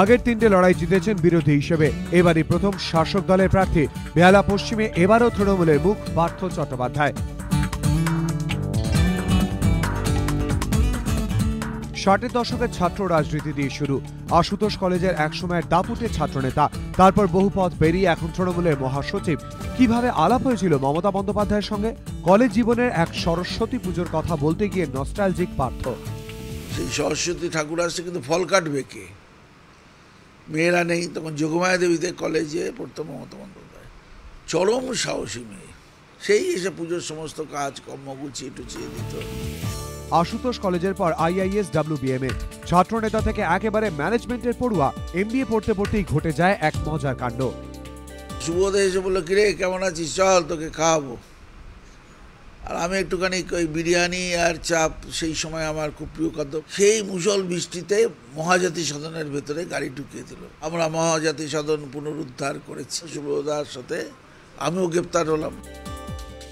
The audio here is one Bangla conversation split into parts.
আগের তিনটে লড়াই জিতেছেন বিরোধী হিসেবে। এবারই প্রথম শাসক দলের প্রার্থী বেহালা পশ্চিমে, এবারও তৃণমূলের মুখ পার্থ চট্টোপাধ্যায়। ষাটের দশকের ছাত্র রাজনীতি দিয়ে শুরু। আশুতোষ কলেজের একসময়ের দাপুটে ছাত্রনেতা, তারপর বহু পথ পেরিয়ে এখন তৃণমূলের মহাসচিব। কীভাবে আলাপ হয়েছিল মমতা বন্দ্যোপাধ্যায়ের সঙ্গে? কলেজ জীবনের এক সরস্বতী পুজোর কথা বলতে গিয়ে নস্টালজিক পার্থ। সেই সরস্বতী ঠাকুর আসছে, কিন্তু ফল কাটবে কে? মেয়েরা নেই তখন যোগমায়া দেবীতে কলেজে পড়তো মমতা বন্দ্যোপাধ্যায়। চরম সাহসী মেয়ে। সেই এসে পুজোর সমস্ত কাজ কর্ম গুছিয়ে টুচিয়ে দিত। আশুতোষ কলেজের পর আইআইএস ডাব্লিউবিএমএ ছাত্রনেতা থেকে একেবারে ম্যানেজমেন্টের পড়ুয়া এমবিএ পড়তে পড়তেই ঘটে যায় এক মজার কাণ্ড। সুবোধে এসে বলল কিরে কেমন আছিস? চল তোকে খাওয়াবো। আমি একটুখানি ওই বিরিয়ানি আর চাপ সেই সময় আমার খুব প্রিয় খাদ্য। সেই মুসল বৃষ্টিতে মহাজাতি সদনের ভেতরে গাড়ি ঢুকিয়ে দিল। আমরা মহাজাতি সদন পুনরুদ্ধার করেছি। সুবোধার সাথে আমিও গ্রেপ্তার হলাম।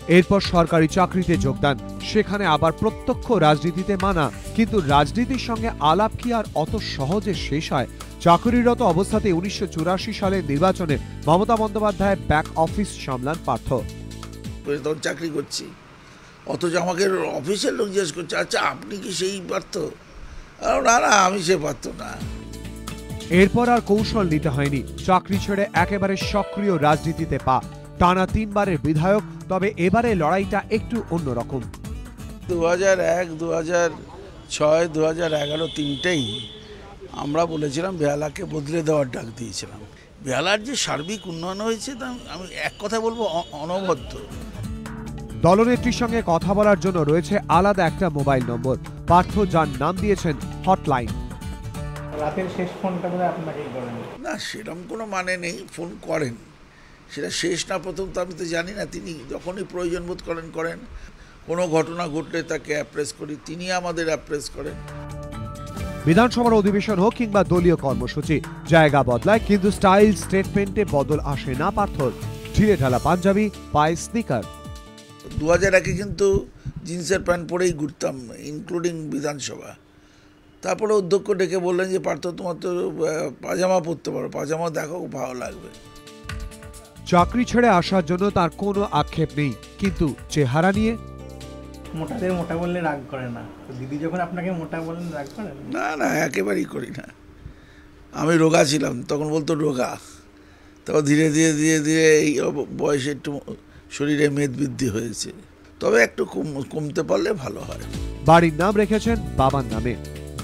এরপর সরকারি চাকরিতে যোগদান। সেখানে আবার প্রত্যক্ষ রাজনীতিতে মানা কিন্তু রাজনীতির সঙ্গে আলাপ কি আর অত সহজে শেষ হয়? চাকরিরত অবস্থাতে উনিশশো চুরাশি সালে নির্বাচনে মমতা বন্দ্যোপাধ্যায় ব্যাক অফিস সামলান পার্থ। তখন চাকরি করছি। অথচ আমাকে অফিসের লোক জিজ্ঞেস করছে আচ্ছা আপনি কি সেই পারত না না আমি সে পারত না। এরপর আর কৌশল নিতে হয়নি। চাকরি ছেড়ে একেবারে সক্রিয় রাজনীতিতে পা। টানা তিনবারের বিধায়ক তবে এবারে লড়াইটা একটু অন্যরকম। দু হাজার এক দু হাজার ছয় দু হাজার এগারো তিনটেই আমরা বলেছিলাম বেহালাকে বদলে দেওয়ার ডাক দিয়েছিলাম। বেহালার যে সার্বিক উন্নয়ন হয়েছে তা আমি এক কথা বলব অনবদ্য। দলনেত্রীর সঙ্গে কথা বলার জন্য রয়েছে আলাদা একটা মোবাইল নম্বর। পার্থ যার নাম দিয়েছেন হটলাইন। রাতের শেষ ফোনটা বোধ আপনাকেই করেন। না সেরকম কোনো মানে নেই ফোন করেন। সেটা শেষ না প্রথম তো আমি তো জানি না তিনি যখনই প্রয়োজন বোধ করেন করেন। কোনো ঘটনা ঘটলে তাকে অ্যাপ্রেস করি তিনি আমাদের অ্যাপ্রেস করেন। বিধানসভার অধিবেশন হোক কিংবা দলীয় কর্মসূচি জায়গা বদলায় কিন্তু স্টাইল স্টেটমেন্টে বদল আসে না পার্থর। ঢিলে ঢালা পাঞ্জাবি পায়ে স্নিকার দু হাজার একে কিন্তু জিন্সের প্যান্ট পরেই ঘুরতাম ইনক্লুডিং বিধানসভা। তারপরে অধ্যক্ষ ডেকে বললেন যে পার্থ তোমার তো পাজামা পরতে পারো পাজামা দেখো ভালো লাগবে। চাকরি ছেড়ে আসার জন্য তার কোনো আক্ষেপ নেই কিন্তু চেহারা নিয়ে? মোটাদের মোটা বললে রাগ করে না। দিদি যখন আপনাকে মোটা বলেন রাগ করেন? না না একেবারেই করি না। আমি রোগা ছিলাম তখন বলতো রোগা। তারপর ধীরে ধীরে ধীরে ধীরে এই বয়সে একটু শরীরে মেদ বৃদ্ধি হয়েছে। তবে একটু কম- কমতে পারলে ভালো হয়। বাড়ির নাম রেখেছেন বাবার নামে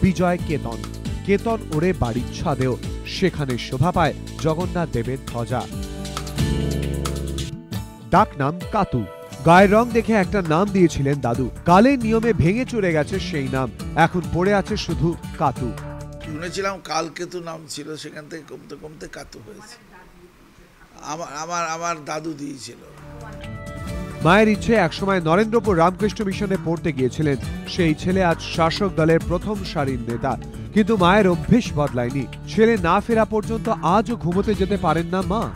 বিজয় কেতন। কেতন ওরে বাড়ির ছাদেও সেখানে শোভা পায় জগন্নাথ দেবের ধ্বজা। ডাক নাম কাতু। গায়ের রং দেখে একটা নাম দিয়েছিলেন দাদু। কালের নিয়মে ভেঙে চড়ে গেছে সেই নাম। এখন পড়ে আছে শুধু কাতু। শুনেছিলাম কালকেতু নাম ছিল সেখান থেকে কমতে কমতে কাতু হয়েছে। আমার আমার আমার দাদু দিয়েছিল। মায়ের ইচ্ছে একসময় নরেন্দ্রপুর রামকৃষ্ণ মিশনে পড়তে গিয়েছিলেন। সেই ছেলে আজ শাসক দলের প্রথম সারির নেতা। কিন্তু মায়ের অভ্যেস বদলায়নি। ছেলে না ফেরা পর্যন্ত আজও ঘুমোতে যেতে পারেন না মা।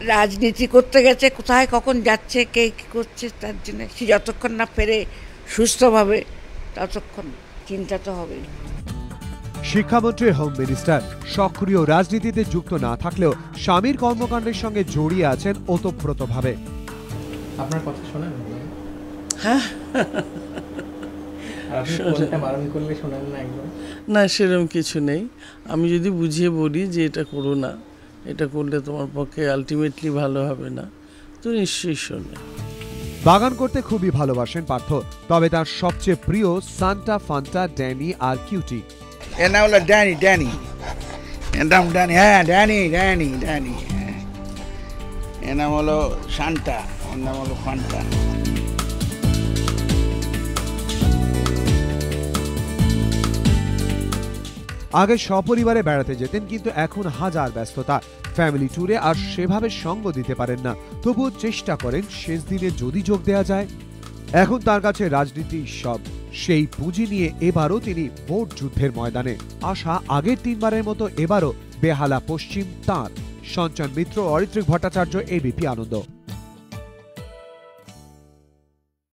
রাজনীতি করতে গেছে কোথায় কখন যাচ্ছে কে কী করছে তার জন্য সে যতক্ষণ না ফেরে সুস্থভাবে ততক্ষণ চিন্তা তো হবেই। শিক্ষামন্ত্রী হোম মিনিস্টার সক্রিয় রাজনীতিতে যুক্ত না থাকলেও স্বামীর কর্মকাণ্ডের সঙ্গে জড়িয়ে আছেন ওতপ্রোতভাবে। আপনার কথা শোনেন। হ্যাঁ। না একদম। সেরকম কিছু নেই। আমি যদি বুঝিয়ে বলি যে এটা করো না এটা করলে তোমার পক্ষে আলটিমেটলি ভালো হবে না তো নিশ্চয়ই শোনে। বাগান করতে খুবই ভালোবাসেন পার্থ তবে তার সবচেয়ে প্রিয় সান্টা ফান্টা ড্যানি আর কিউটি। এর নাম হলো ড্যানি ড্যানি। এর নাম ড্যানি হ্যাঁ ড্যানি ড্যানি ড্যানি। হ্যাঁ এর নাম হলো শান্তা ওর নাম হলো আগে সপরিবারে বেড়াতে যেতেন, কিন্তু এখন হাজার ব্যস্ততা। ফ্যামিলি ট্যুরে আর সেভাবে সঙ্গ দিতে পারেন না। তবুও চেষ্টা করেন শেষ দিনে যদি যোগ দেয়া যায়। এখন তার কাছে রাজনীতি সব। সেই পুঁজি নিয়ে এবারও তিনি ভোট যুদ্ধের ময়দানে। আশা আগের তিনবারের মতো এবারও বেহালা পশ্চিম তাঁর। সঞ্চয় মিত্র, অরিত্রিক ভট্টাচার্য এবিপি আনন্দ।